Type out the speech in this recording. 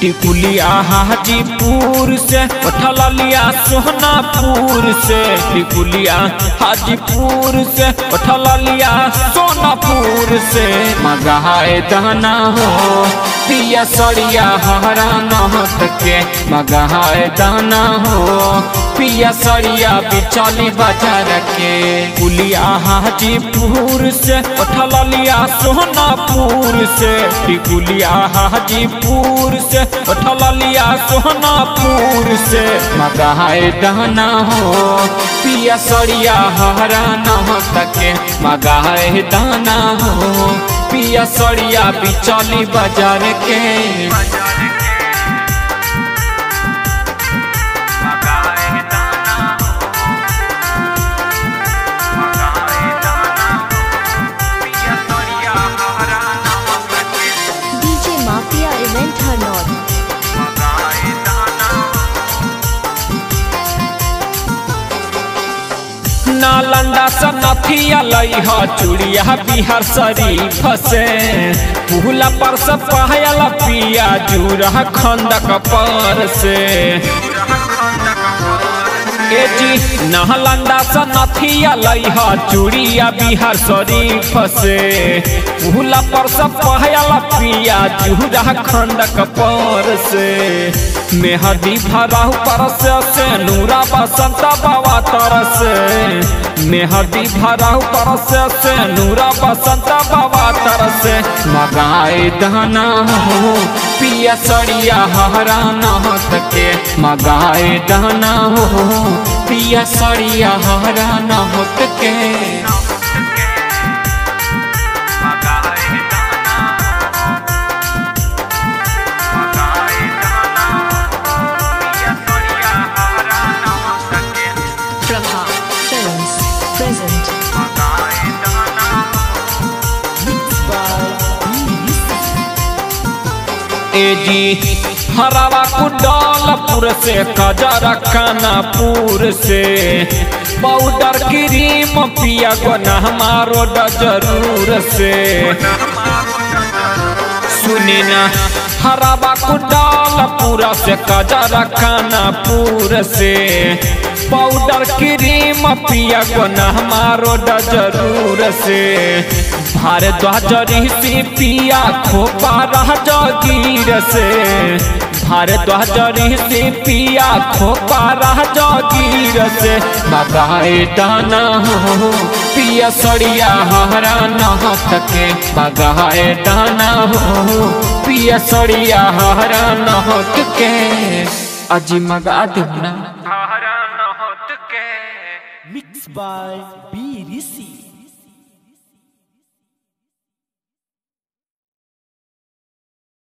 टिकुलिया हाजीपुर से उठल लिया सोनापुर से। टिकुलिया हाजीपुर से उठल लिया सोनापुर से। मगाए दाना हो पिया सड़िया हरा नहत के मगाए दाना हो। पिया सड़िया बिचौली बाज़ार के पुलिया हाजीपुर से उठल लिया सोनापुर से टिकुलिया हाजीपुर से उठल लिया सोनापुर से। मगाए दाना हो। पिया सड़िया हरा नहत के मगाए दाना हो। पिया सड़िया भी चली बाज़ार के। माफिया इवेंट हर नालंदा से नथिया लई, ह, चूड़िया बिहार शरीफ से पुहला पर से पायल पिया जूरा खंदक पर से। ए जी नालंदा से नथिया लई ह चूड़िया बिहार शरीफ से। पुहला पर से पायल पिया जूरा खंदक पर से। मेहदी भराहु परस से नूरा बसंत बाबा तरस मेहदी भराहु परस से नूरा बसंत बाबा तरस मगाए दाना हो, पिया सड़िया हरा नहत के मगाए दाना हो पिया सरिया हरा नहत के। ए जी हरावा कुडालपुर से कजरा कानापुर से। पाउडर क्रीम पिया गोना हमारो ज़रूर से। सुनी ना, हरावा कुडालपुर से कजरा कानापुर से। पाउडर क्रीम पिया गोना हमारो ज़रूर से। भारद्वाज से पिया खोपा राजगीर से। भारद्वाज से पिया खोपा राजगीर से। मगाए दाना हो पिया सड़िया हरा नहत के मगाए दाना हो पिया सड़िया हरा नहत के अजी मगा देना Mixed by B. Risi.